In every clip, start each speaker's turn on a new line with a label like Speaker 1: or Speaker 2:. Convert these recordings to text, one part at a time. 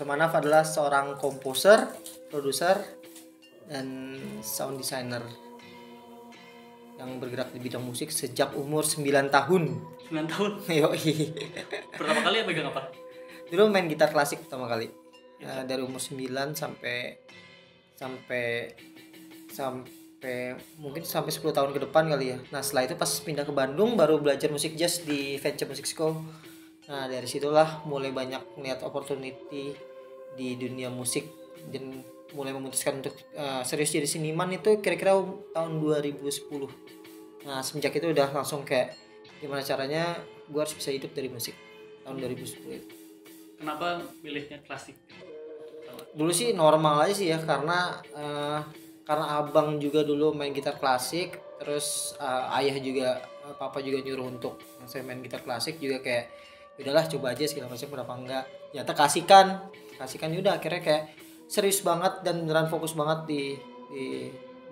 Speaker 1: Salmanaf adalah seorang komposer, produser, dan sound designer yang bergerak di bidang musik sejak umur 9 tahun.
Speaker 2: 9 tahun.
Speaker 1: Yoi.
Speaker 2: Pertama kali pegang apa?
Speaker 1: Dulu main gitar klasik pertama kali. Eh, dari umur 9 sampai sampai sampai mungkin sampai 10 tahun ke depan kali ya. Nah, setelah itu pas pindah ke Bandung baru belajar musik jazz di Venture Music School. Nah, dari situlah mulai banyak melihat opportunity di dunia musik dan mulai memutuskan untuk eh, serius jadi seniman itu kira-kira tahun 2010. Nah, semenjak itu udah langsung kayak gimana caranya gue harus bisa hidup dari musik tahun 2010 itu.
Speaker 2: Kenapa pilihnya klasik?
Speaker 1: dulu sih normal aja sih ya karena eh, karena abang juga dulu main gitar klasik terus eh, ayah juga eh, papa juga nyuruh untuk saya main gitar klasik juga kayak udahlah coba aja segala macam kenapa enggak ternyata kasihkan kasihkan udah akhirnya kayak serius banget dan beneran fokus banget di di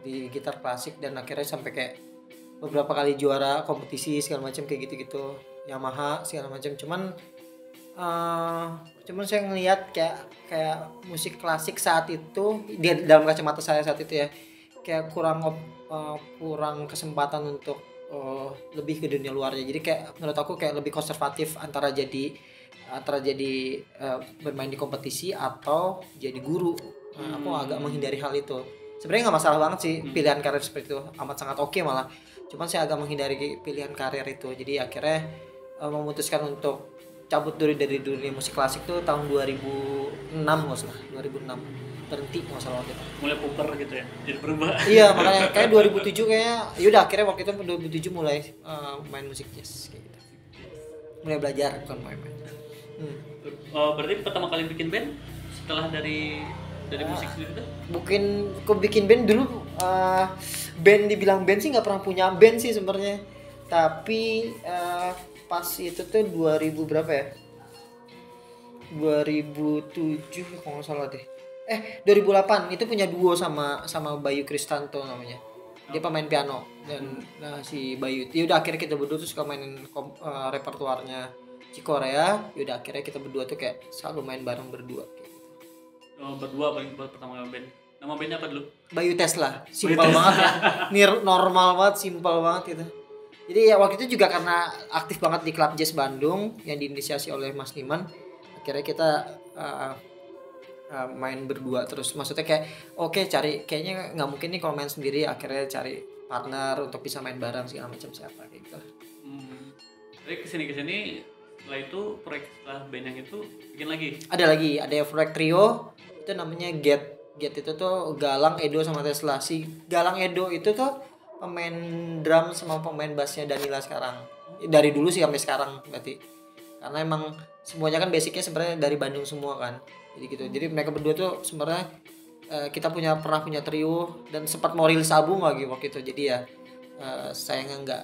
Speaker 1: di gitar klasik dan akhirnya sampai kayak beberapa kali juara kompetisi segala macam kayak gitu-gitu. Yamaha segala macam cuman eh cuman saya ngelihat kayak kayak musik klasik saat itu di dalam kacamata saya saat itu ya kayak kurang eh, kurang kesempatan untuk eh, lebih ke dunia luarnya. Jadi kayak menurut aku kayak lebih konservatif antara jadi antara jadi eh, bermain di kompetisi atau jadi guru. Nah, aku
Speaker 2: Hmm.
Speaker 1: agak menghindari hal itu. Sebenarnya nggak masalah banget sih
Speaker 2: Hmm.
Speaker 1: pilihan karir seperti itu. Amat sangat oke malah. Cuman saya agak menghindari pilihan karir itu. Jadi akhirnya eh, memutuskan untuk cabut dari dari dunia musik klasik tuh tahun 2006 nggak salah. 2006 berhenti nggak salah waktu itu.
Speaker 2: Mulai puber gitu ya. Jadi berubah.
Speaker 1: iya makanya kayak 2007 kayaknya yaudah akhirnya waktu itu 2007 mulai eh, main musik jazz kayak gitu. Mulai belajar bukan main-main hmm.
Speaker 2: Oh, berarti pertama kali bikin band setelah dari dari musik sendiri tuh?
Speaker 1: Bukin aku bikin band dulu eh, band dibilang band sih nggak pernah punya band sih sebenarnya. Tapi eh, pas itu tuh 2000 berapa ya? 2007 kalau nggak salah deh. Eh 2008 itu punya duo sama sama Bayu Kristanto namanya. Dia pemain piano dan nah, si Bayu. Ya udah akhirnya kita berdua tuh suka mainin kom- eh, repertuarnya Cikorea yaudah akhirnya kita berdua tuh kayak selalu main bareng berdua kayak gitu.
Speaker 2: Oh, berdua paling buat pertama kali band. Nama bandnya apa dulu?
Speaker 1: Bayu Tesla simpel banget ya Nir normal banget simpel banget gitu jadi ya waktu itu juga karena aktif banget di klub jazz Bandung yang diinisiasi oleh Mas Niman akhirnya kita uh, uh, main berdua terus maksudnya kayak oke cari kayaknya nggak mungkin nih kalau main sendiri akhirnya cari partner untuk bisa main bareng segala macam siapa kayak gitu
Speaker 2: Hmm. Jadi ke sini ke sini setelah itu proyek setelah band yang itu bikin lagi.
Speaker 1: ada lagi ada proyek trio itu namanya Get Get itu tuh Galang Edo sama Tesla. Si Galang Edo itu tuh pemain drum sama pemain bassnya Danila sekarang. Dari dulu sih sampai sekarang berarti. Karena emang semuanya kan basicnya sebenarnya dari Bandung semua kan. Jadi gitu. Jadi mereka berdua tuh sebenarnya eh, kita punya pernah punya trio dan sempat mau rilis album lagi waktu itu. Jadi ya eh, sayangnya enggak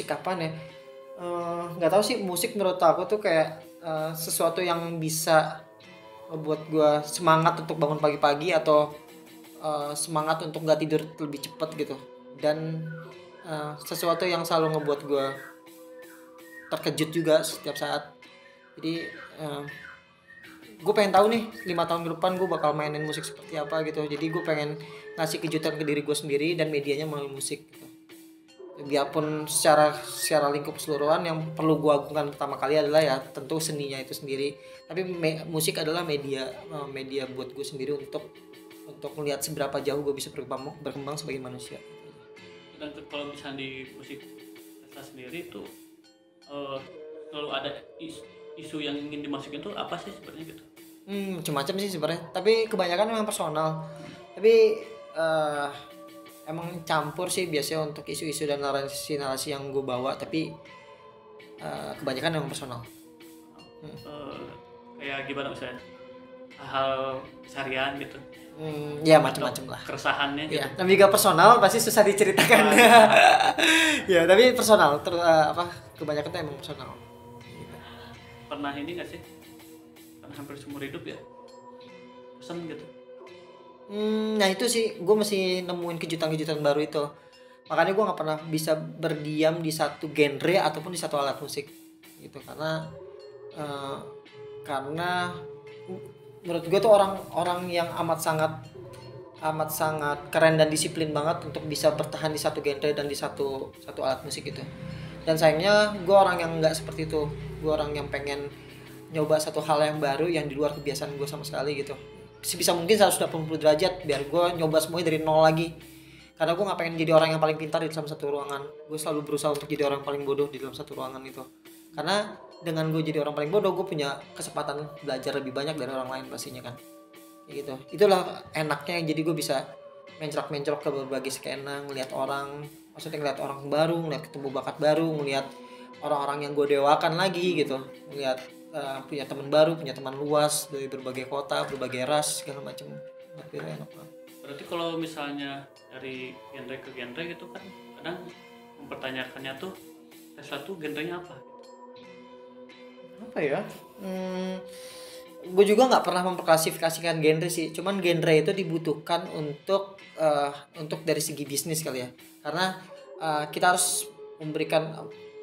Speaker 1: musik apa nih Eh, nggak tahu sih musik menurut aku tuh kayak eh, sesuatu yang bisa buat gua semangat untuk bangun pagi-pagi atau eh, semangat untuk nggak tidur lebih cepet gitu. Dan eh, sesuatu yang selalu ngebuat gua terkejut juga setiap saat. Jadi gue pengen tahu nih lima tahun ke depan gue bakal mainin musik seperti apa gitu. Jadi gue pengen ngasih kejutan ke diri gue sendiri dan medianya melalui musik gitu biarpun secara secara lingkup keseluruhan yang perlu gua agungkan pertama kali adalah ya tentu seninya itu sendiri. Tapi me- musik adalah media eh, media buat gue sendiri untuk untuk melihat seberapa jauh gue bisa berkembang berkembang sebagai manusia.
Speaker 2: Dan kalau misalnya di musik Tesla sendiri itu eh, selalu ada is- isu yang ingin dimasukin tuh apa sih sebenarnya gitu?
Speaker 1: hmm macam-macam sih sebenarnya. Tapi kebanyakan memang personal. Tapi eh, emang campur sih biasanya untuk isu-isu dan narasi-narasi yang gue bawa tapi eh, kebanyakan memang personal
Speaker 2: Eh, kayak gimana misalnya hal seharian gitu,
Speaker 1: hmm, ya macam-macam lah
Speaker 2: keresahannya gitu.
Speaker 1: Ya, tapi gak personal pasti susah diceritakan. ya, tapi personal ter, eh, apa kebanyakan tuh emang personal.
Speaker 2: Pernah ini gak sih? Kan hampir seumur hidup ya. Pesan gitu.
Speaker 1: Hmm, nah itu sih gue masih nemuin kejutan-kejutan baru itu. makanya gue nggak pernah bisa berdiam di satu genre ataupun di satu alat musik gitu. Karena eh, karena menurut gue tuh orang orang yang amat sangat amat sangat keren dan disiplin banget untuk bisa bertahan di satu genre dan di satu satu alat musik itu. Dan sayangnya gue orang yang nggak seperti itu. Gue orang yang pengen nyoba satu hal yang baru yang di luar kebiasaan gue sama sekali gitu sebisa mungkin 180 derajat biar gue nyoba semuanya dari nol lagi. Karena gue nggak pengen jadi orang yang paling pintar di dalam satu ruangan. Gue selalu berusaha untuk jadi orang paling bodoh di dalam satu ruangan itu karena dengan gue jadi orang paling bodoh gue punya kesempatan belajar lebih banyak dari orang lain pastinya kan. Gitu. Itulah enaknya jadi gue bisa mencrok-mencrok ke berbagai skena ngelihat orang. Maksudnya ngeliat orang baru ngeliat ketemu bakat baru ngeliat orang-orang yang gue dewakan lagi gitu. Ngeliat uh, punya teman baru punya teman luas dari berbagai kota berbagai ras segala macam. Akhirnya enak banget.
Speaker 2: Berarti kalau misalnya dari genre ke genre gitu kan kadang mempertanyakannya tuh Tesla tuh genrenya apa?
Speaker 1: Apa ya? Hmm, gue juga nggak pernah memperklasifikasikan genre sih. Cuman genre itu dibutuhkan untuk uh, untuk dari segi bisnis kali ya. Karena uh, kita harus memberikan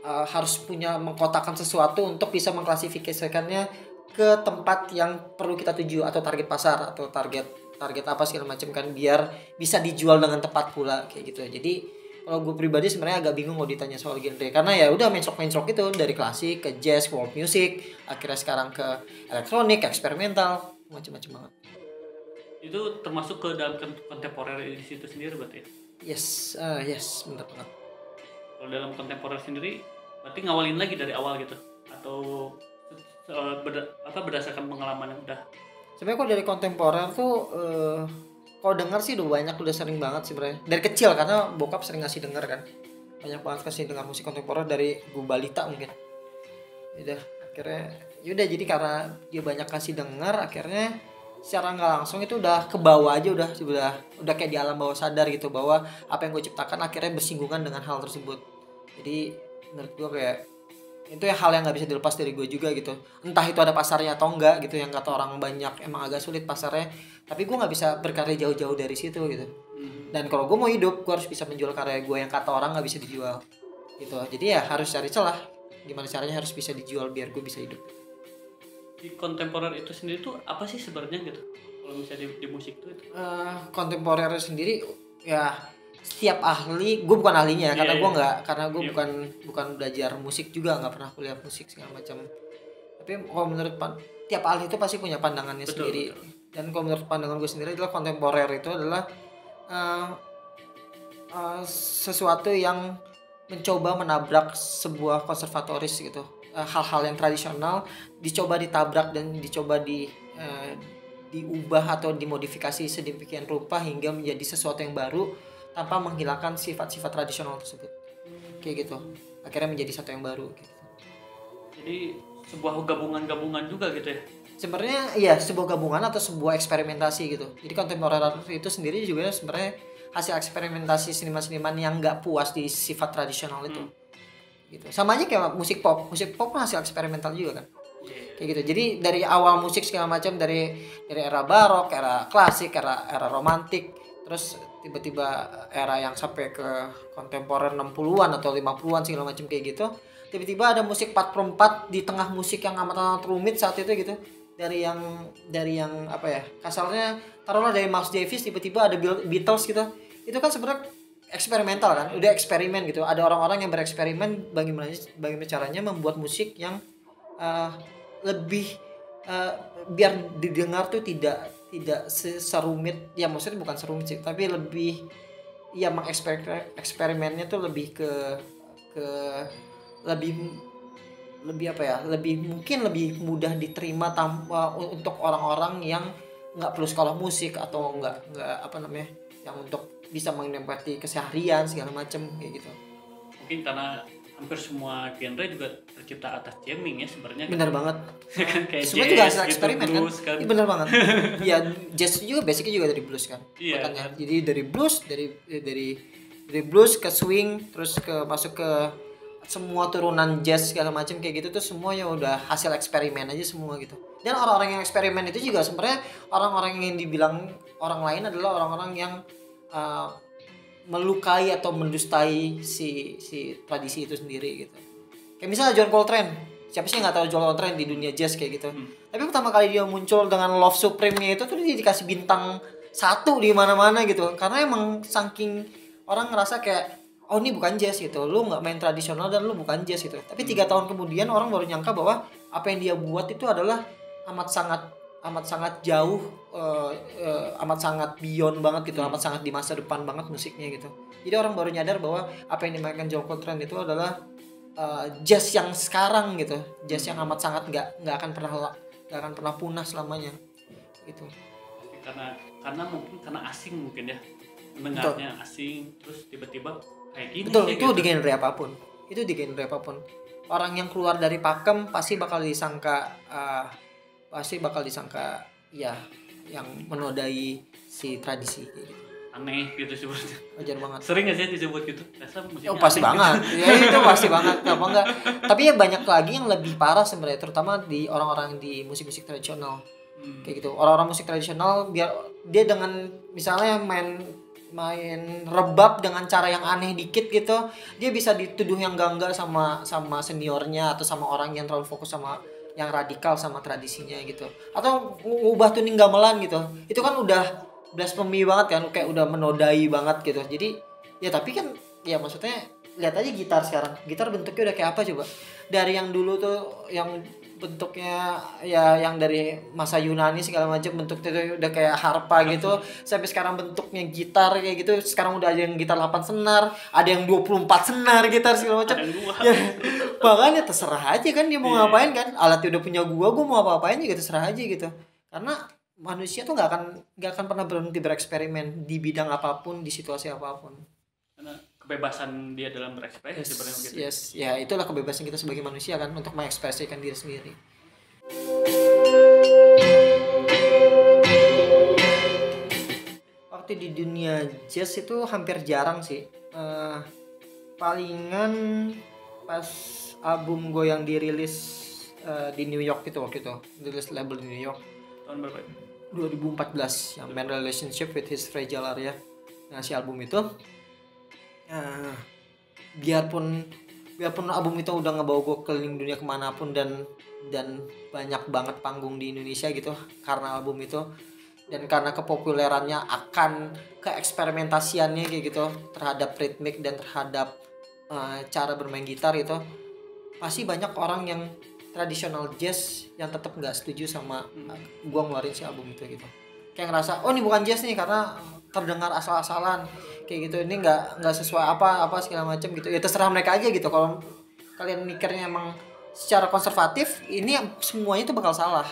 Speaker 1: uh, harus punya mengkotakkan sesuatu untuk bisa mengklasifikasikannya ke tempat yang perlu kita tuju atau target pasar atau target target apa segala macam kan biar bisa dijual dengan tepat pula kayak gitu. Jadi kalau gue pribadi sebenarnya agak bingung kalau ditanya soal genre karena ya udah mencok mencok itu dari klasik ke jazz world music akhirnya sekarang ke elektronik eksperimental macam-macam banget.
Speaker 2: Itu termasuk ke dalam kontemporer di situ sendiri berarti? Ya?
Speaker 1: yes uh, yes benar banget.
Speaker 2: Kalau dalam kontemporer sendiri berarti ngawalin lagi dari awal gitu? Atau berda apa berdasarkan pengalaman yang udah?
Speaker 1: Sebenarnya kok dari kontemporer tuh uh, kalau dengar sih udah banyak udah sering banget sih sebenarnya dari kecil karena bokap sering ngasih denger kan. Banyak banget kasih dengar musik kontemporer dari gue balita mungkin. Udah akhirnya yaudah jadi karena dia banyak kasih dengar akhirnya secara nggak langsung itu udah ke bawah aja udah udah udah kayak di alam bawah sadar gitu bahwa apa yang gue ciptakan akhirnya bersinggungan dengan hal tersebut. Jadi menurut gue kayak itu ya hal yang nggak bisa dilepas dari gue juga gitu. Entah itu ada pasarnya atau enggak gitu yang kata orang banyak emang agak sulit pasarnya. Tapi gue nggak bisa berkarya jauh-jauh dari situ gitu.
Speaker 2: Hmm.
Speaker 1: dan kalau gue mau hidup gue harus bisa menjual karya gue yang kata orang nggak bisa dijual gitu. Jadi ya harus cari celah gimana caranya harus bisa dijual biar gue bisa hidup.
Speaker 2: Di kontemporer itu sendiri tuh apa sih sebenarnya gitu? Kalau misalnya di, di musik tuh itu?
Speaker 1: Uh, kontemporer sendiri ya setiap ahli gue bukan ahlinya
Speaker 2: Iya,
Speaker 1: karena gue
Speaker 2: iya.
Speaker 1: nggak karena gue
Speaker 2: Iya.
Speaker 1: bukan bukan belajar musik juga nggak pernah kuliah musik segala macam tapi kalau menurut pan- tiap ahli itu pasti punya pandangannya
Speaker 2: Betul,
Speaker 1: sendiri
Speaker 2: betul.
Speaker 1: dan kalau menurut pandangan gue sendiri adalah kontemporer itu adalah uh, uh, sesuatu yang mencoba menabrak sebuah konservatoris gitu Uh, hal-hal yang tradisional dicoba ditabrak dan dicoba di uh, diubah atau dimodifikasi sedemikian rupa hingga menjadi sesuatu yang baru tanpa menghilangkan sifat-sifat tradisional tersebut. Kayak gitu. Akhirnya menjadi satu yang baru gitu.
Speaker 2: jadi sebuah gabungan-gabungan juga gitu ya?
Speaker 1: Sebenarnya iya sebuah gabungan atau sebuah eksperimentasi gitu. Jadi kontemporer itu sendiri juga sebenarnya hasil eksperimentasi seniman-seniman yang nggak puas di sifat tradisional itu. Gitu. Sama aja kayak musik pop. Musik pop kan hasil eksperimental juga kan?
Speaker 2: Iya.
Speaker 1: kayak gitu. Jadi dari awal musik segala macam dari dari era barok era klasik era era romantik terus tiba-tiba era yang sampai ke kontemporer 60-an atau 50-an segala macam kayak gitu tiba-tiba ada musik 4 per 4 di tengah musik yang amat-amat rumit saat itu gitu. Dari yang dari yang apa ya kasarnya taruhlah dari Miles Davis tiba-tiba ada Beatles gitu. Itu kan sebenarnya eksperimental kan udah eksperimen gitu. Ada orang-orang yang bereksperimen bagaimana bagaimana caranya membuat musik yang uh, lebih uh, biar didengar tuh tidak tidak se- serumit ya maksudnya bukan serumit sih tapi lebih ya mengeksperimen eksperimennya tuh lebih ke ke lebih lebih apa ya lebih mungkin lebih mudah diterima tanpa untuk orang-orang yang nggak perlu sekolah musik atau nggak nggak apa namanya yang untuk bisa menikmati keseharian segala macem kayak gitu.
Speaker 2: Mungkin karena hampir semua genre juga tercipta atas jamming ya sebenarnya kan.
Speaker 1: benar banget
Speaker 2: kan kayak
Speaker 1: semua
Speaker 2: jazz
Speaker 1: juga hasil
Speaker 2: gitu,
Speaker 1: eksperimen kan,
Speaker 2: blues kan.
Speaker 1: Iya, benar banget ya jazz juga basicnya juga dari blues kan
Speaker 2: Iya.
Speaker 1: makanya jadi dari blues dari dari dari blues ke swing terus ke masuk ke semua turunan jazz segala macam kayak gitu tuh semuanya udah hasil eksperimen aja semua gitu dan orang-orang yang eksperimen itu juga sebenarnya orang-orang yang dibilang orang lain adalah orang-orang yang uh, melukai atau mendustai si si tradisi itu sendiri gitu kayak misalnya John Coltrane. Siapa sih yang nggak tahu John Coltrane di dunia jazz kayak gitu? Tapi pertama kali dia muncul dengan Love Supreme-nya itu tuh dia dikasih bintang satu di mana-mana gitu. Karena emang saking orang ngerasa kayak oh ini bukan jazz gitu. Lu nggak main tradisional dan lu bukan jazz gitu. Tapi tiga tahun kemudian orang baru nyangka bahwa apa yang dia buat itu adalah amat sangat amat sangat jauh eh, eh, amat sangat beyond banget gitu. Amat sangat di masa depan banget musiknya gitu. Jadi orang baru nyadar bahwa apa yang dimainkan John Coltrane itu adalah eh, jazz yang sekarang gitu jazz yang amat sangat nggak nggak akan pernah nggak akan pernah punah selamanya gitu
Speaker 2: karena karena mungkin karena asing mungkin ya mendengarnya asing terus tiba-tiba kayak gini
Speaker 1: betul
Speaker 2: sih,
Speaker 1: itu
Speaker 2: gitu.
Speaker 1: di genre apa pun itu di genre apa pun orang yang keluar dari pakem pasti bakal disangka eh, pasti bakal disangka ya yang menodai si tradisi gitu.
Speaker 2: Aneh gitu sebetulnya
Speaker 1: wajar banget
Speaker 2: sering nggak sih disebut gitu musiknya
Speaker 1: Oh pasti
Speaker 2: aneh.
Speaker 1: banget, ya itu pasti banget, kenapa enggak? Tapi ya banyak lagi yang lebih parah sebenarnya, terutama di orang-orang di musik-musik tradisional,
Speaker 2: Hmm.
Speaker 1: kayak gitu. Orang-orang musik tradisional biar dia dengan misalnya main main rebab dengan cara yang aneh dikit gitu, dia bisa dituduh yang enggak sama sama seniornya atau sama orang yang terlalu fokus sama yang radikal sama tradisinya gitu. Atau ngubah tuning gamelan gitu. Itu kan udah blasphemy banget kan, kayak udah menodai banget gitu. Jadi ya tapi kan ya maksudnya lihat aja gitar sekarang. Gitar bentuknya udah kayak apa coba? Dari yang dulu tuh yang bentuknya ya yang dari masa Yunani segala macam bentuknya tuh udah kayak harpa gitu. Sampai sekarang bentuknya gitar kayak gitu. Sekarang udah ada yang gitar 8 senar ada yang 24 senar gitar segala macam. Ya makanya terserah aja kan dia mau
Speaker 2: Iya.
Speaker 1: ngapain kan. Alatnya udah punya gua gua mau apa-apain juga terserah aja gitu. Karena manusia tuh nggak akan nggak akan pernah berhenti bereksperimen di bidang apa pun di situasi apa pun.
Speaker 2: Karena kebebasan dia dalam berekspresi
Speaker 1: yes,
Speaker 2: sebenarnya gitu
Speaker 1: yes. Ya itulah kebebasan kita sebagai manusia kan untuk mengekspresikan diri sendiri. Waktu di dunia jazz itu hampir jarang sih. Eh, palingan pas album gue yang dirilis eh, di New York itu waktu itu. Dirilis label di New York.
Speaker 2: Tahun berapa
Speaker 1: 2014 yang Man Relationship with His Fragile Area nah si album itu nah, biarpun biarpun album itu udah ngebawa gue keliling dunia ke mana pun dan dan banyak banget panggung di Indonesia gitu karena album itu dan karena kepopulerannya akan keeksperimentasiannya kayak gitu terhadap ritmik dan terhadap eh, cara bermain gitar itu pasti banyak orang yang tradisional jazz yang tetap nggak setuju sama uh, gua ngeluarin si album itu gitu. Kayak ngerasa oh ini bukan jazz nih karena terdengar asal-asalan. Kayak gitu ini nggak nggak sesuai apa apa segala macam gitu. Ya terserah mereka aja gitu. Kalau kalian mikirnya emang secara konservatif ini semuanya tuh bakal salah.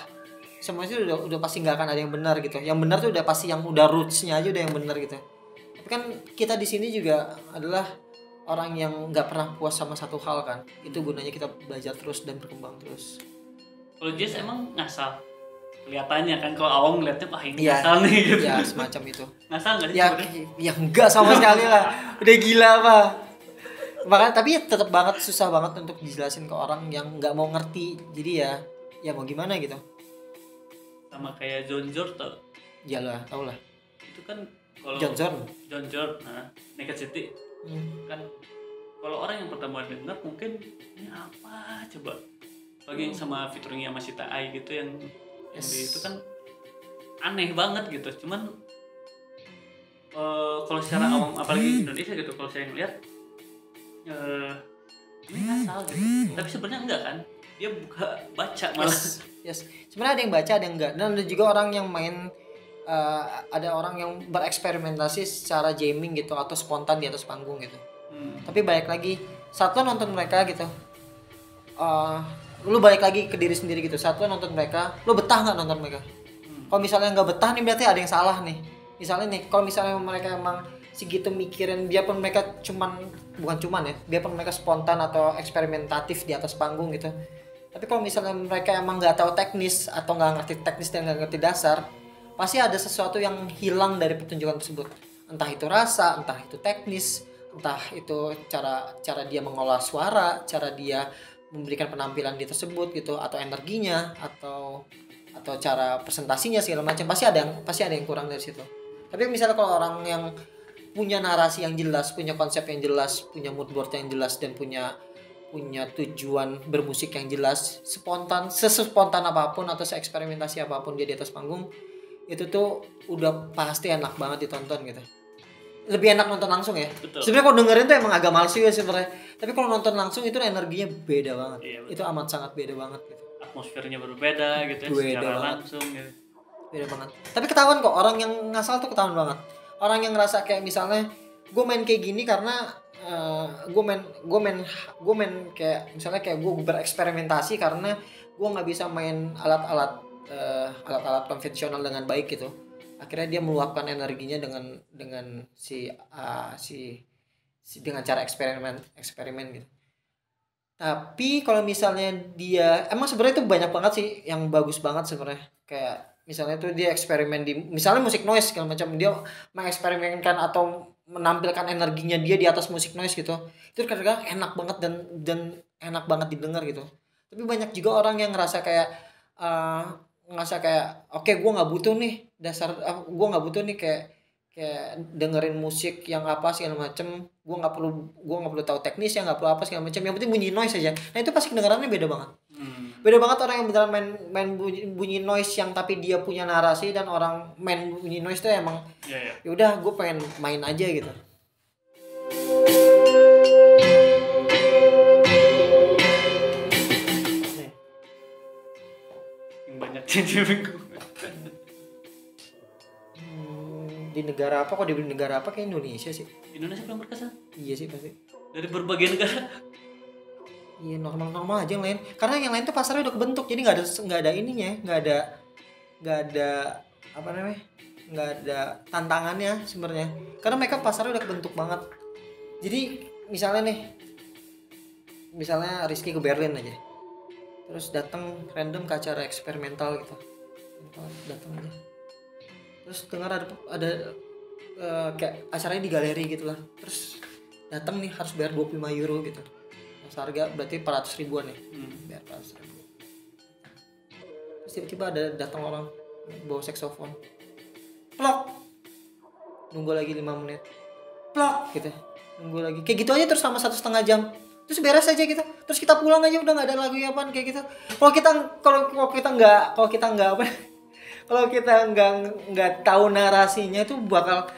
Speaker 1: Semuanya tuh udah udah pasti nggak akan ada yang benar gitu. Yang benar tuh udah pasti yang udah rootsnya aja udah yang benar gitu. Tapi kan kita di sini juga adalah orang yang nggak pernah puas sama satu hal kan itu gunanya kita belajar terus dan berkembang terus.
Speaker 2: Kalau jazz emang ngasal? Kelihatannya kan kalau awam ngeliatnya wah ini
Speaker 1: Iya.
Speaker 2: ngasal nih gitu.
Speaker 1: Ya semacam itu.
Speaker 2: Ngasal nggak sih
Speaker 1: ya ya enggak sama sekali lah. Udah gila apa makanya tapi ya tetap banget susah banget untuk dijelasin ke orang yang nggak mau ngerti. Jadi ya ya mau gimana gitu.
Speaker 2: Sama kayak John tau?
Speaker 1: Ya lah tau lah.
Speaker 2: Itu kan kalau
Speaker 1: John Zorn
Speaker 2: John George nah Naked City
Speaker 1: Hmm.
Speaker 2: kan kalau orang yang pertama dengar mungkin ini apa? Coba lagi sama fiturnya sama Sita Ai gitu yang, yang
Speaker 1: Yes.
Speaker 2: di itu kan aneh banget gitu. Cuman eh, kalau secara awam apalagi Indonesia gitu kalau saya ngeliat eh ini asal gitu. Tapi sebenarnya enggak kan? Dia buka baca malah
Speaker 1: yes. Yes. Sebenarnya ada yang baca ada yang enggak dan ada juga orang yang main eh, ada orang yang bereksperimentasi secara jamming gitu atau spontan di atas panggung gitu
Speaker 2: Hmm.
Speaker 1: tapi balik lagi saat lo nonton mereka gitu lu balik lagi ke diri sendiri gitu saat lo nonton mereka lo betah nggak nonton mereka
Speaker 2: Hmm.
Speaker 1: kalau misalnya nggak betah nih berarti ada yang salah nih misalnya nih kalau misalnya mereka emang segitu mikirin biarpun mereka cuman bukan cuman ya biarpun mereka spontan atau eksperimentatif di atas panggung gitu tapi kalau misalnya mereka emang nggak tahu teknis atau nggak ngerti teknis dan nggak ngerti dasar pasti ada sesuatu yang hilang dari pertunjukan tersebut. Entah itu rasa entah itu teknis entah itu cara cara dia mengolah suara cara dia memberikan penampilan di tersebut gitu atau energinya atau atau cara presentasinya segala macam. Pasti ada yang pasti ada yang kurang dari situ. Tapi misalnya kalau orang yang punya narasi yang jelas punya konsep yang jelas punya mood board yang jelas dan punya punya tujuan bermusik yang jelas spontan sespontan apa pun atau seeksperimentasi apa pun dia di atas panggung itu tuh udah pasti enak banget ditonton gitu lebih enak nonton langsung ya
Speaker 2: Betul.
Speaker 1: sebenarnya kalau dengerin tuh emang agak males juga sebenarnya tapi kalau nonton langsung itu energinya beda banget
Speaker 2: Iya, betul.
Speaker 1: itu amat sangat beda banget gitu
Speaker 2: atmosfernya berbeda gitu ya
Speaker 1: Beda
Speaker 2: secara
Speaker 1: banget.
Speaker 2: langsung gitu.
Speaker 1: beda banget tapi ketahuan kok orang yang ngasal tuh ketahuan banget orang yang ngerasa kayak misalnya gue main kayak gini karena gue main gue main gue main kayak misalnya kayak gue bereksperimentasi karena gue nggak bisa main alat-alat eh, alat-alat konvensional dengan baik gitu. Akhirnya dia meluapkan energinya dengan dengan si ah, si, si dengan cara eksperimen eksperimen gitu. Tapi kalau misalnya dia emang sebenarnya itu banyak banget sih yang bagus banget sebenarnya. Kayak misalnya tuh dia eksperimen di misalnya musik noise segala macam dia mengeksperimenkan atau menampilkan energinya dia di atas musik noise gitu. Itu kadang-kadang enak banget dan dan enak banget didengar gitu. Tapi banyak juga orang yang ngerasa kayak eh, ngerasa kayak oke gue nggak butuh nih dasar gue nggak butuh nih kayak kayak dengerin musik yang apa segala macem. Gue nggak perlu gue nggak perlu tahu teknisnya nggak perlu apa segala macam yang penting bunyi noise aja. Nah itu pasti kedengarannya beda banget.
Speaker 2: Hmm.
Speaker 1: beda banget orang yang beneran main main bunyi, bunyi noise yang tapi dia punya narasi dan orang main bunyi noise tuh emang
Speaker 2: ya ya
Speaker 1: ya udah gue pengen main aja gitu hmm, di negara apa? Kok di negara apa? Kayak Indonesia sih.
Speaker 2: Indonesia belum berkesan?
Speaker 1: Iya sih pasti.
Speaker 2: Dari berbagai negara?
Speaker 1: Iya normal-normal aja yang lain. Karena yang lain tuh pasarnya udah kebentuk jadi nggak ada nggak ada ininya nggak ada nggak ada apa namanya? Nggak ada tantangannya sebenarnya. Karena mereka pasarnya udah kebentuk banget. Jadi misalnya nih misalnya Rizky ke Berlin aja terus datang random ke acara eksperimental gitu. Datang aja. Terus dengar ada ada eh, kayak acaranya di galeri gitu lah terus datang nih harus bayar 25 euro gitu. Mas harga berarti 400 ribuan ya?
Speaker 2: Hmm.
Speaker 1: bayar 400 ribu terus tiba-tiba ada datang orang bawa saksofon. Plok! Nunggu lagi 5 menit. Plok! Gitu. Nunggu lagi. Kayak gitu aja terus sama satu setengah jam. Terus beres aja gitu terus kita pulang aja udah nggak ada lagu apaan kayak gitu. Kalau kita kalau kalau kita nggak kalau kita nggak apa kalau kita nggak nggak tahu narasinya itu bakal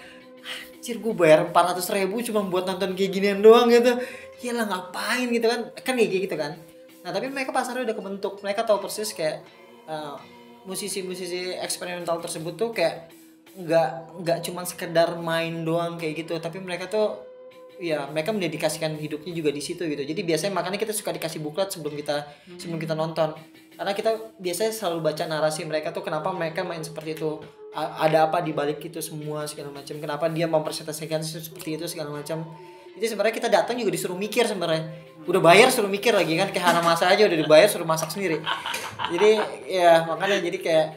Speaker 1: anjir gue bayar 400 ribu cuma buat nonton kayak ginian doang gitu. Gila ngapain gitu kan? Kan kayak gitu kan. Nah tapi mereka pasarnya udah kebentuk. Mereka tahu persis kayak uh, musisi-musisi eksperimental tersebut tuh kayak nggak nggak cuma sekedar main doang kayak gitu. Tapi mereka tuh ya mereka mendedikasikan hidupnya juga di situ gitu. Jadi biasanya makanya kita suka dikasih buklet sebelum kita sebelum kita nonton. Karena kita biasanya selalu baca narasi mereka tuh kenapa mereka main seperti itu. A- ada apa di balik itu semua segala macam. Kenapa dia mempresentasikan seperti itu segala macam. Jadi sebenarnya kita datang juga disuruh mikir sebenarnya. Udah bayar suruh mikir lagi kan kayak Hana masa aja udah dibayar suruh masak sendiri. Jadi ya makanya jadi kayak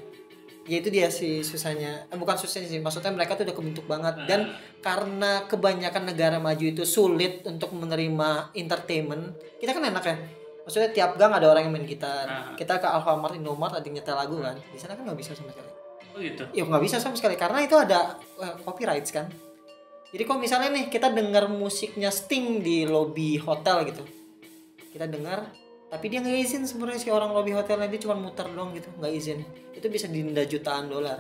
Speaker 1: ya itu dia sih susahnya. Eh, bukan susahnya sih maksudnya mereka tuh udah kebentuk banget. Dan karena kebanyakan negara maju itu sulit untuk menerima entertainment kita kan enak ya. Maksudnya tiap gang ada orang yang main gitar.
Speaker 2: Ah.
Speaker 1: kita ke Alfamart Indomart ada nyetel lagu kan. Di sana kan nggak bisa sama sekali.
Speaker 2: Oh gitu?
Speaker 1: Ya nggak bisa sama sekali. Karena itu ada eh, copyrights kan. Jadi kalau misalnya nih kita dengar musiknya Sting di lobby hotel gitu. Kita dengar tapi dia nggak izin sebenarnya si orang lobby hotelnya dia cuma muter doang gitu nggak izin. Itu bisa denda jutaan dolar.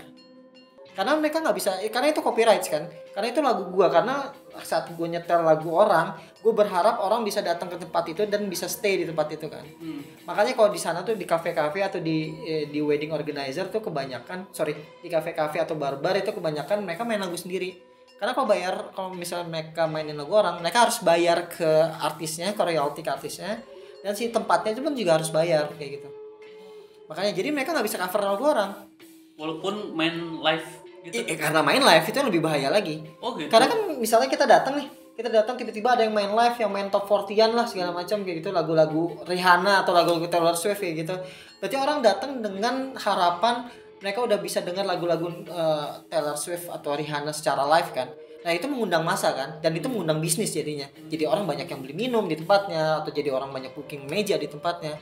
Speaker 1: Karena mereka nggak bisa eh, karena itu copyrights kan. Karena itu lagu gua karena saat gue nyetel lagu orang gue berharap orang bisa datang ke tempat itu dan bisa stay di tempat itu kan.
Speaker 2: Hmm.
Speaker 1: makanya kalau di sana tuh di kafe-kafe atau di eh, di wedding organizer tuh kebanyakan sorry di kafe-kafe atau bar-bar itu kebanyakan mereka main lagu sendiri. Karena kalau bayar kalau misalnya mereka mainin lagu orang mereka harus bayar ke artisnya ke royalti ke artisnya dan si tempatnya itu pun juga harus bayar kayak gitu. Makanya jadi mereka nggak bisa cover lagu orang.
Speaker 2: Walaupun main live gitu.
Speaker 1: Eh, eh, karena main live itu lebih bahaya lagi.
Speaker 2: Oh gitu?
Speaker 1: Karena kan misalnya kita datang nih kita datang tiba-tiba ada yang main live yang main top 40-an lah segala macam kayak gitu lagu-lagu Rihanna atau lagu-lagu Taylor Swift kayak gitu. Berarti orang datang dengan harapan mereka udah bisa dengar lagu-lagu eh, Taylor Swift atau Rihanna secara live kan nah itu mengundang masa kan? Dan itu mengundang bisnis jadinya. Jadi orang banyak yang beli minum di tempatnya atau jadi orang banyak booking meja di tempatnya.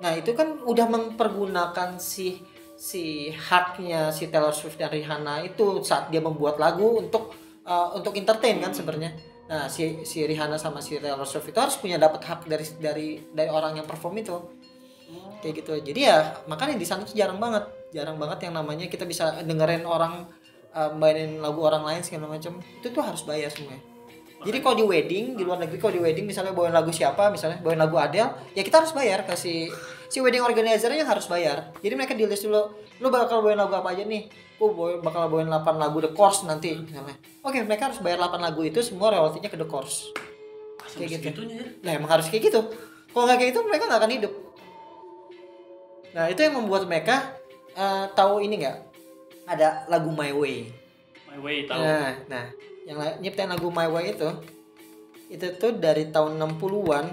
Speaker 1: Nah itu kan udah mempergunakan si si haknya si Taylor Swift dan Rihanna itu saat dia membuat lagu untuk uh, untuk entertain kan sebenarnya. Nah si si Rihanna sama si Taylor Swift itu harus punya dapat hak dari dari dari orang yang perform itu. Kayak gitu. Jadi ya makanya di sana tuh jarang banget. Jarang banget yang namanya kita bisa dengerin orang uh, mainin lagu orang lain segala macam itu tuh harus bayar semuanya jadi kalau di wedding di luar negeri kalau di wedding misalnya bawain lagu siapa misalnya bawain lagu Adele ya kita harus bayar ke si wedding organizernya harus bayar jadi mereka di list dulu lu bakal bawain lagu apa aja nih aku bawain, bakal bawain 8 lagu The Course nanti misalnya oke mereka harus bayar 8 lagu itu semua royaltinya ke The Course Kayak gitu.
Speaker 2: segitunya.
Speaker 1: Nah emang harus kayak gitu. Kalau nggak kayak gitu mereka nggak akan hidup. Nah itu yang membuat mereka eh, tahu ini nggak ada lagu My Way.
Speaker 2: My way tahu.
Speaker 1: Nah, nah yang nyiptain lagu My Way itu itu tuh dari tahun 60-an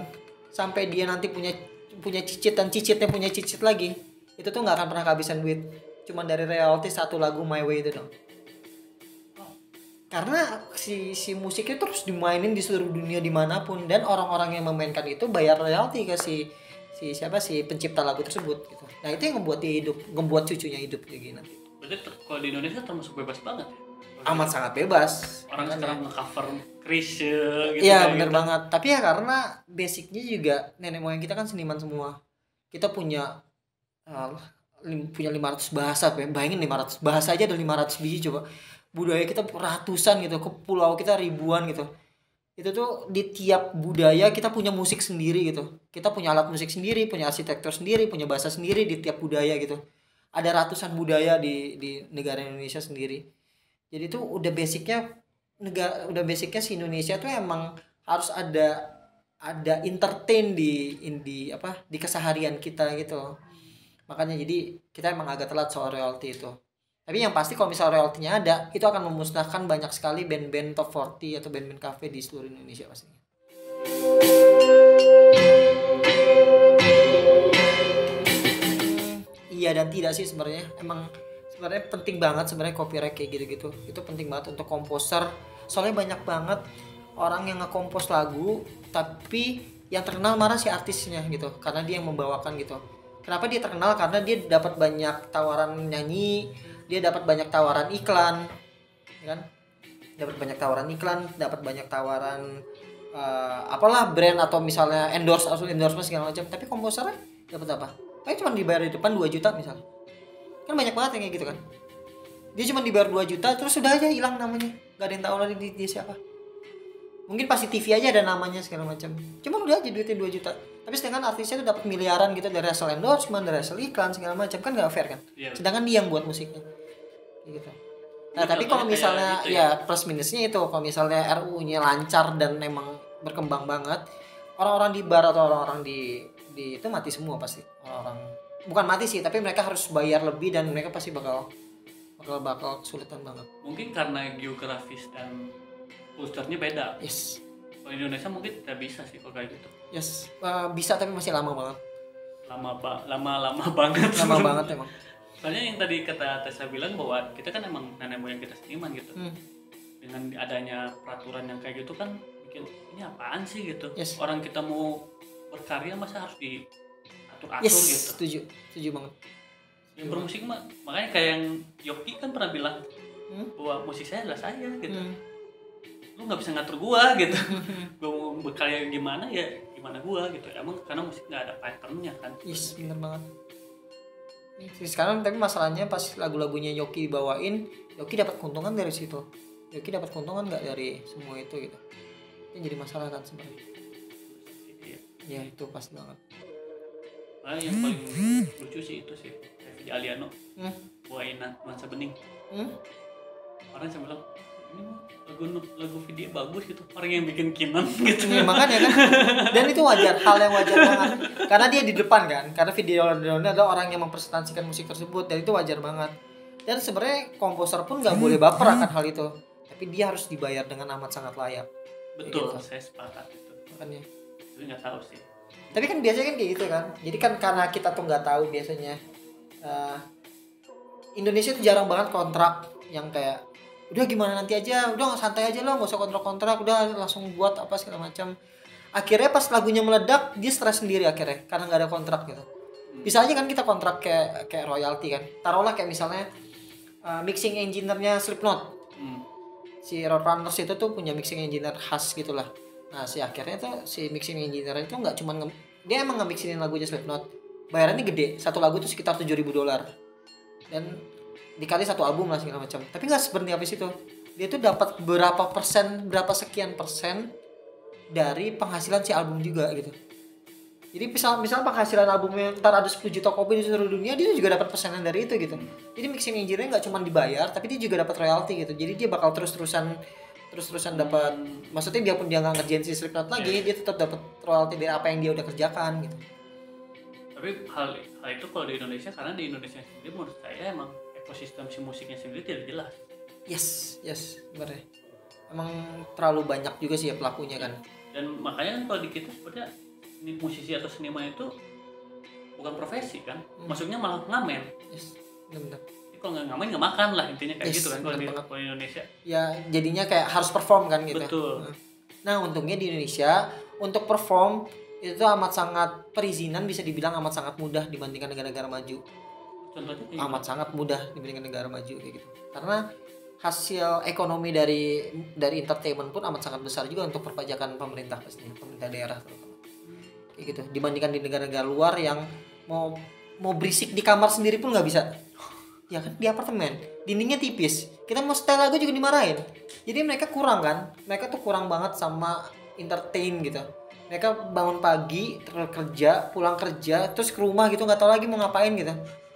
Speaker 1: sampai dia nanti punya punya cicit dan cicitnya punya cicit lagi itu tuh nggak akan pernah kehabisan duit cuman dari royalti satu lagu My Way itu dong karena si si musiknya terus dimainin di seluruh dunia di mana pun dan orang-orang yang memainkan itu bayar royalti ke si si siapa si pencipta lagu tersebut gitu nah itu yang membuat dia hidup membuat cucunya hidup kayak gini nanti
Speaker 2: Berarti kalau di Indonesia termasuk bebas banget ya.
Speaker 1: amat sangat bebas
Speaker 2: Orang
Speaker 1: Makanya.
Speaker 2: sekarang nge-cover Chrisye gitu.
Speaker 1: Iya bener
Speaker 2: gitu.
Speaker 1: banget. Tapi ya karena basicnya juga nenek moyang kita kan seniman semua. Kita punya uh, lim- punya 500 bahasa, bayangin 500 bahasa aja ada 500 biji coba. Budaya kita ratusan gitu, ke pulau kita ribuan gitu. Itu tuh di tiap budaya kita punya musik sendiri gitu. Kita punya alat musik sendiri, punya arsitektur sendiri, punya bahasa sendiri di tiap budaya gitu. Ada ratusan budaya di di negara Indonesia sendiri. Jadi itu udah basicnya negara udah basicnya si Indonesia tuh emang harus ada ada entertain di in- di apa di keseharian kita gitu makanya jadi kita emang agak telat soal royalti itu. Tapi yang pasti kalau misal royaltinya ada itu akan memusnahkan banyak sekali band-band top 40 atau band-band cafe di seluruh Indonesia pastinya iya dan tidak sih sebenarnya. Emang sebenarnya penting banget sebenarnya copyright kayak gitu-gitu. Itu penting banget untuk komposer. Soalnya banyak banget orang yang ngekompos lagu tapi yang terkenal malah si artisnya gitu karena dia yang membawakan gitu. Kenapa dia terkenal? Karena dia dapat banyak tawaran nyanyi dia dapat banyak tawaran iklan ya kan? Dapat banyak tawaran iklan dapat banyak tawaran eh, apalah brand atau misalnya endorse atau endorsement segala macam. Tapi komposernya dapat apa paling cuma dibayar di depan 2 juta misalnya kan banyak banget yang kayak gitu kan? Dia cuma dibayar 2 juta terus sudah aja hilang namanya. Gak ada yang tahu lagi dia, dia siapa. Mungkin pasti TV aja ada namanya segala macam. Cuma udah aja duitnya 2 juta. Tapi sedangkan artisnya tuh dapat miliaran gitu dari hasil endorsement dari hasil iklan segala macam. Kan gak fair kan?
Speaker 2: Iya.
Speaker 1: sedangkan dia yang buat musiknya. Gitu. Nah tapi kalau misalnya
Speaker 2: gitu
Speaker 1: ya plus minusnya itu. Kalau misalnya RU-nya lancar dan memang berkembang banget orang-orang di bar atau orang-orang di di itu mati semua pasti orang bukan mati sih tapi mereka harus bayar lebih dan mereka pasti bakal bakal bakal kesulitan banget
Speaker 2: Mungkin karena geografis dan kulturnya beda.
Speaker 1: yes
Speaker 2: Kalau Indonesia mungkin tidak bisa sih kalau kayak gitu.
Speaker 1: yes Uh, bisa tapi masih lama banget
Speaker 2: Lama ba lama lama banget.
Speaker 1: lama banget emang
Speaker 2: Soalnya yang tadi kata Tessa bilang bahwa kita kan emang nenek moyang kita seniman gitu.
Speaker 1: Hmm.
Speaker 2: Dengan adanya peraturan yang kayak gitu kan bikin ini apaan sih gitu.
Speaker 1: Yes.
Speaker 2: Orang kita mau berkarya masa harus diatur-atur
Speaker 1: yes
Speaker 2: gitu.
Speaker 1: setuju setuju banget
Speaker 2: Yang bermusik mah makanya kayak yang Yoki kan pernah bilang
Speaker 1: Hmm?
Speaker 2: bahwa musik saya adalah saya gitu.
Speaker 1: Hmm.
Speaker 2: Lu nggak bisa ngatur gua gitu. gua mau berkarya gimana ya gimana gua gitu. Emang karena musik nggak ada patternnya kan.
Speaker 1: Yes, bener banget. Sekarang tapi masalahnya pas lagu-lagunya Yoki dibawain, Yoki dapat keuntungan dari situ. Yoki dapat keuntungan nggak dari semua itu gitu. Itu jadi masalah kan sebenarnya.
Speaker 2: Iya.
Speaker 1: Ya itu pasti banget.
Speaker 2: Nah, yang paling lucu sih itu sih David Aliano
Speaker 1: Hmm.
Speaker 2: bawain nuansa bening.
Speaker 1: Hmm?
Speaker 2: Orang saya bilang ini mah lagu lagu video bagus gitu. Orang yang bikin kinan gitu.
Speaker 1: Ya, makanya kan. Dan itu wajar, hal yang wajar banget. Karena dia di depan kan. Karena video ini adalah orang yang mempresentasikan musik tersebut dan itu wajar banget. Dan sebenarnya komposer pun nggak boleh baper akan hal itu. Tapi dia harus dibayar dengan amat sangat layak.
Speaker 2: Betul,
Speaker 1: Gitu.
Speaker 2: saya sepakat itu.
Speaker 1: Makanya.
Speaker 2: Nggak tahu sih.
Speaker 1: tapi kan biasanya kan kayak gitu kan. Jadi kan karena kita tuh nggak tahu biasanya eh, Indonesia tuh jarang banget kontrak yang kayak udah gimana nanti aja udah santai aja lo nggak usah kontrak-kontrak udah langsung buat apa segala macam. Akhirnya pas lagunya meledak dia stres sendiri akhirnya karena nggak ada kontrak gitu. Bisa aja kan kita kontrak kayak kayak royalti kan. Taruhlah kayak misalnya eh, mixing engineer-nya Slipknot.
Speaker 2: Hmm.
Speaker 1: si Roadrunners itu tuh punya mixing engineer khas gitulah nah si akhirnya tuh si mixing engineer itu nggak cuma nge- dia emang nge-mixin lagunya Slipknot. Bayarannya gede. Satu lagu tuh sekitar 7000 dolar. Dan dikali satu album lah segala macam. Tapi nggak seperti habis itu. Dia tuh dapat berapa persen berapa sekian persen dari penghasilan si album juga gitu. Jadi misal misal penghasilan albumnya ntar ada 10 juta kopi di seluruh dunia dia juga dapat persenan dari itu gitu. Jadi mixing engineer nggak cuma dibayar tapi dia juga dapat royalti gitu. Jadi dia bakal terus terusan terus terusan dapat maksudnya biarpun dia nggak ngerjain si Slipknot lagi dia tetap dapat royalti dari apa yang dia udah kerjakan gitu.
Speaker 2: Tapi hal hal itu kalau di Indonesia karena di Indonesia sendiri menurut saya emang ekosistem si musiknya sendiri tidak jelas.
Speaker 1: Yes yes bener ya. emang terlalu banyak juga sih ya pelakunya kan.
Speaker 2: Dan makanya kan kalau di kita sebenarnya ini musisi atau seniman itu bukan profesi kan. Maksudnya malah ngamen.
Speaker 1: Yes
Speaker 2: Jadi kalau nggak ngamen nggak makan lah intinya kayak
Speaker 1: Yes,
Speaker 2: gitu kan kalau di, kalau di Indonesia
Speaker 1: ya jadinya kayak harus perform kan gitu
Speaker 2: betul
Speaker 1: Nah, untungnya di Indonesia untuk perform itu amat sangat perizinan bisa dibilang amat sangat mudah dibandingkan negara-negara maju.
Speaker 2: contohnya
Speaker 1: Amat sangat mudah dibandingkan negara maju kayak gitu. Karena hasil ekonomi dari dari entertainment pun amat sangat besar juga untuk perpajakan pemerintah pastinya, pemerintah daerah terutama. Kayak gitu. Dibandingkan di negara-negara luar yang mau mau berisik di kamar sendiri pun nggak bisa. Ya kan di apartemen, dindingnya tipis. Kita mau setel lagu juga dimarahin. Jadi mereka kurang kan? Mereka tuh kurang banget sama entertain gitu. Mereka bangun pagi, kerja, pulang kerja, terus ke rumah gitu nggak tahu lagi mau ngapain gitu.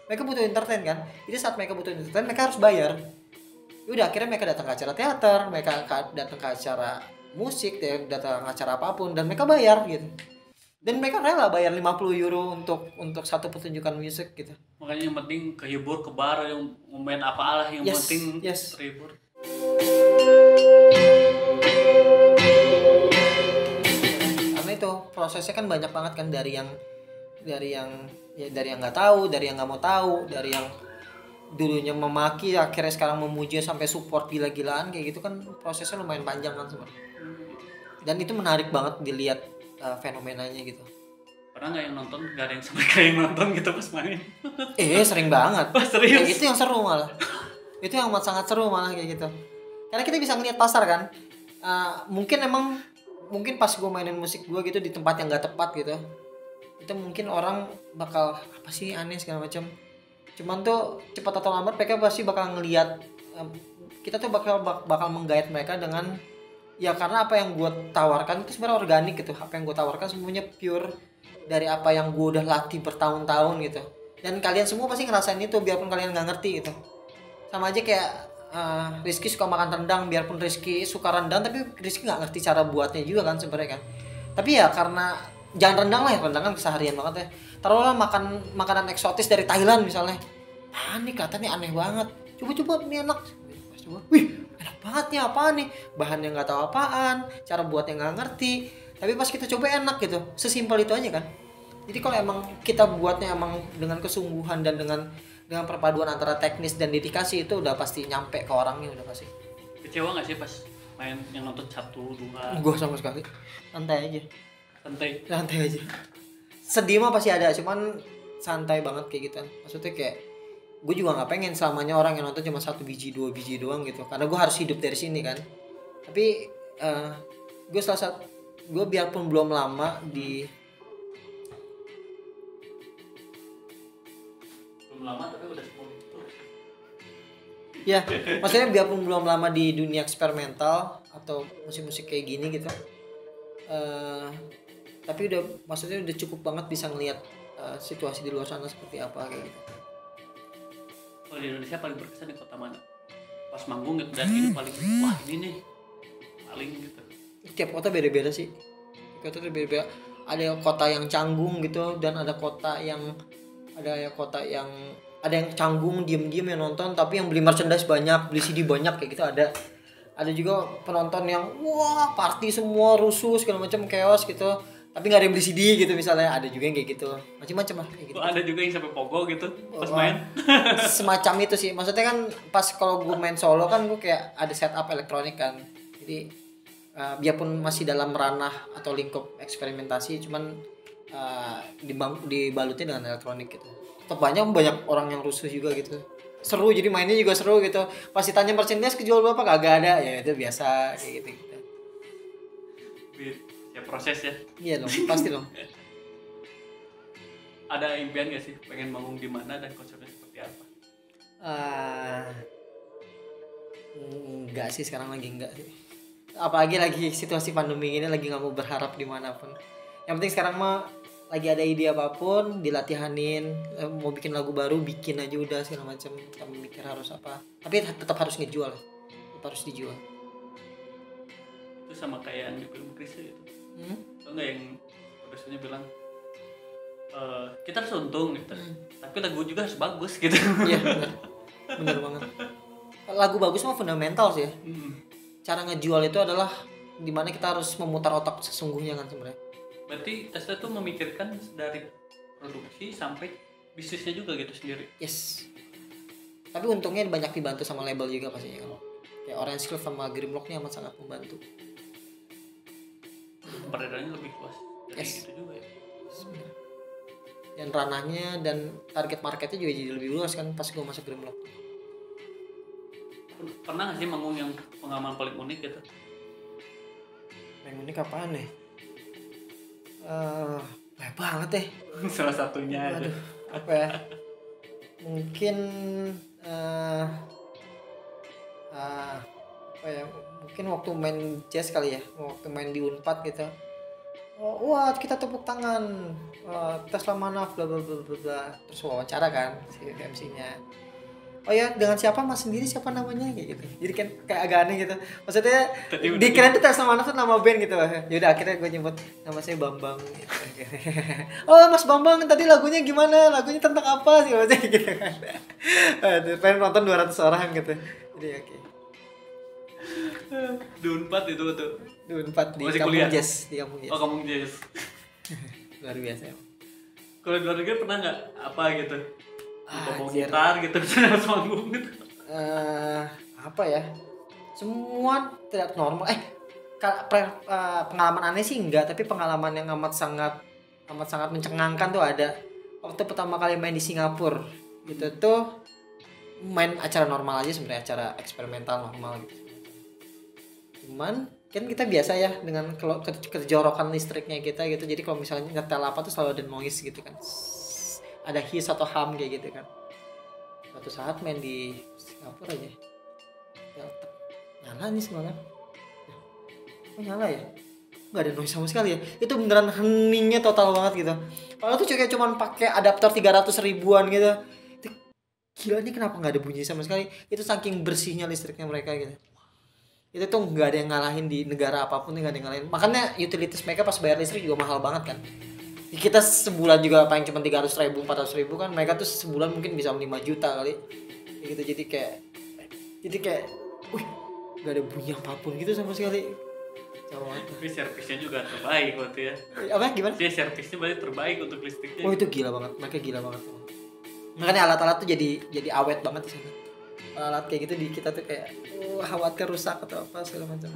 Speaker 1: Mereka butuh entertain kan? Jadi saat mereka butuh entertain, mereka harus bayar. Ya udah akhirnya mereka datang ke acara teater, mereka ka- datang ke acara musik, datang ke acara apa pun dan mereka bayar gitu. Dan mereka rela bayar 50 euro untuk untuk satu pertunjukan musik gitu.
Speaker 2: makanya yang penting kehibur ke bar yang main apa lah yang
Speaker 1: Yes,
Speaker 2: penting
Speaker 1: yes.
Speaker 2: terhibur
Speaker 1: karena itu prosesnya kan banyak banget kan dari yang dari yang ya dari yang nggak tahu dari yang nggak mau tahu dari yang dulunya memaki akhirnya sekarang memuji sampai support gila-gilaan kayak gitu kan prosesnya lumayan panjang kan sebenarnya dan itu menarik banget dilihat uh, fenomenanya gitu.
Speaker 2: Pernah nggak yang nonton? Nggak ada yang sampai kayak yang nonton gitu pas main.
Speaker 1: Eh sering banget.
Speaker 2: Wah, serius?
Speaker 1: kayak gitu yang seru malah. Itu yang amat sangat seru malah kayak gitu. Karena kita bisa ngeliat pasar kan. Uh, mungkin emang mungkin pas gue mainin musik gue gitu di tempat yang gak tepat gitu itu mungkin orang bakal apa sih aneh segala macam. Cuman tuh cepat atau lambat mereka pasti bakal ngeliat em, kita tuh bakal bak- bakal menggait mereka dengan ya karena apa yang gue tawarkan itu sebenarnya organik gitu. Apa yang gue tawarkan semuanya pure dari apa yang gue udah latih bertahun-tahun gitu. Dan kalian semua pasti ngerasain itu biarpun kalian nggak ngerti gitu. Sama aja kayak eh, Rizky suka makan rendang biarpun Rizky suka rendang tapi Rizky nggak ngerti cara buatnya juga kan sebenarnya kan. Tapi ya karena jangan rendang lah ya rendang kan keseharian banget ya. Taruhlah makan makanan eksotis dari Thailand misalnya. Ah nih katanya aneh banget. Coba-coba ini enak. Coba wih enak banget nih apaan nih? Bahannya nggak tahu apaan cara buatnya nggak ngerti. Tapi pas kita coba enak gitu sesimpel itu aja kan. Jadi kalau emang kita buatnya emang dengan kesungguhan dan dengan dengan perpaduan antara teknis dan dedikasi itu udah pasti nyampe ke orangnya udah pasti.
Speaker 2: Kecewa nggak sih pas main yang nonton satu dua?
Speaker 1: Gue sama sekali. Santai aja.
Speaker 2: Santai.
Speaker 1: Santai aja. Sedih mah pasti ada cuman santai banget kayak gitu. Maksudnya kayak gue juga nggak pengen selamanya orang yang nonton cuma satu biji dua biji doang gitu. Karena gue harus hidup dari sini kan. Tapi eh gue salah satu gue biarpun belum lama di
Speaker 2: belum lama tapi udah sepuluh
Speaker 1: ya maksudnya biarpun belum lama di dunia eksperimental atau musik-musik kayak gini gitu eh tapi udah maksudnya udah cukup banget bisa ngelihat eh, situasi di luar sana seperti apa kayak gitu
Speaker 2: kalau di Indonesia paling berkesan di kota mana? Pas manggung gitu dan ini paling wah ini nih paling gitu.
Speaker 1: Tiap kota beda-beda sih. Kota beda-beda. Ada kota yang canggung gitu dan ada kota yang ada ya kota yang ada yang canggung diem-diem yang nonton tapi yang beli merchandise banyak beli CD banyak kayak gitu ada. Ada juga penonton yang wah party semua rusuh segala macam chaos gitu tapi nggak ada yang beli CD gitu misalnya. Ada juga yang kayak gitu. Macam-macam lah kayak gitu.
Speaker 2: Kok ada juga yang sampai pogo gitu pas
Speaker 1: Wah.
Speaker 2: main.
Speaker 1: semacam itu sih. Maksudnya kan pas kalau gue main solo kan gue kayak ada setup elektronik kan. Jadi uh, biarpun masih dalam ranah atau lingkup eksperimentasi cuman uh, dibang- dibalutnya dengan elektronik gitu. Tetap banyak banyak orang yang rusuh juga gitu. Seru jadi mainnya juga seru gitu. Pas ditanya merchandise kejual berapa? Kagak ada. Ya itu biasa kayak gitu, gitu.
Speaker 2: Proses ya?
Speaker 1: Iya dong pasti dong.
Speaker 2: Ada impian gak sih? Pengen manggung di mana dan konsepnya seperti apa?
Speaker 1: Ah, enggak sih sekarang lagi enggak sih. Apalagi lagi situasi pandemi ini lagi nggak mau berharap di mana pun. Yang penting sekarang mah lagi ada ide apa pun dilatihanin eh, mau bikin lagu baru bikin aja udah segala macam. Kamu mikir harus apa. Tapi tetap harus ngejual tetap harus dijual.
Speaker 2: Itu sama kayak yang di film Chris itu
Speaker 1: hmm?
Speaker 2: Tau nggak yang produsernya bilang "Eh, kita harus untung gitu tapi lagu juga harus bagus gitu
Speaker 1: iya bener bener banget lagu bagus mah fundamental sih ya
Speaker 2: Hmm.
Speaker 1: cara ngejual itu adalah di mana kita harus memutar otak sesungguhnya kan sebenarnya
Speaker 2: berarti Tesla tuh memikirkan dari produksi sampai bisnisnya juga gitu sendiri
Speaker 1: Yes. Tapi untungnya banyak dibantu sama label juga pastinya kan. Kayak Orange Cliff sama Grimlock ini amat sangat membantu.
Speaker 2: Peredarannya lebih luas dari
Speaker 1: Yes.
Speaker 2: gitu juga ya
Speaker 1: Dan ranahnya dan target marketnya juga jadi lebih luas kan pas gue masuk Grimlock.
Speaker 2: pernah nggak sih manggung yang pengalaman paling unik gitu
Speaker 1: Yang unik apaan nih? Eh, banyak banget deh.
Speaker 2: salah satunya aja
Speaker 1: Aduh, apa ya? Mungkin eh ah, apa ya? Mungkin waktu main jazz kali ya, waktu main di Unpad gitu. Oh, wah kita tepuk tangan. Eh, Tesla Manaf bla bla bla bla bla. Terus wawancara kan si MC-nya oh ya dengan siapa? Mas sendiri siapa namanya? Kayak gitu. Jadi kan kayak agak aneh gitu. Maksudnya
Speaker 2: Tadi udah
Speaker 1: dikira tuh Tesla Manaf tuh nama band gitu. Yaudah akhirnya gue nyebut nama saya Bambang gitu. oh mas Bambang tadi lagunya gimana? Lagunya tentang apa sih? Maksudnya gitu kan. Pengen nonton 200 orang gitu. Jadi oke
Speaker 2: di Unpad itu tuh.
Speaker 1: Di Unpad di
Speaker 2: Masih
Speaker 1: kampung
Speaker 2: kuliah?
Speaker 1: jazz di kampung jazz.
Speaker 2: Oh kamu jazz.
Speaker 1: Luar biasa emang.
Speaker 2: kalau di luar negeri pernah nggak? Apa gitu?
Speaker 1: Ah,
Speaker 2: bawa gitar gitu misalnya harus manggung gitu?
Speaker 1: Eh apa ya? Semua tidak normal. Eh eh, pengalaman aneh sih enggak tapi pengalaman yang amat sangat amat sangat mencengangkan tuh ada. Waktu pertama kali main di Singapura gitu tuh main acara normal aja sebenarnya acara eksperimental normal gitu cuman kan kita biasa ya dengan kalau ke- kejorokan listriknya kita gitu. Jadi kalau misalnya ngetel apa tuh selalu ada noise gitu kan. Ada hiss atau hum kayak gitu kan. Suatu saat main di Singapura aja. Ya, nyala nih semangat oh nyala ya? Nggak ada noise sama sekali ya. Itu beneran heningnya total banget gitu. Kalau tuh kayak cuman pakai adapter 300 ribuan gitu. Itu gila nih kenapa nggak ada bunyi sama sekali? Itu saking bersihnya listriknya mereka gitu itu tuh nggak ada yang ngalahin di negara apa pun nggak ada yang ngalahin. Makanya utilities mereka pas bayar listrik juga mahal banget kan. Kita sebulan juga paling cuma 300 ribu 400 ribu kan. Mereka tuh sebulan mungkin bisa 5 juta kali. Gitu jadi kayak jadi kayak wih nggak ada bunyi apa pun gitu sama sekali. Banget.
Speaker 2: tapi servisnya juga terbaik waktu ya.
Speaker 1: Apa? Gimana?
Speaker 2: Dia servisnya berarti terbaik untuk listriknya.
Speaker 1: Oh itu gila banget. Mereka gila banget. Makanya alat-alat tuh jadi jadi awet banget di sana. Alat kayak gitu di kita tuh kayak khawatir rusak atau apa segala macam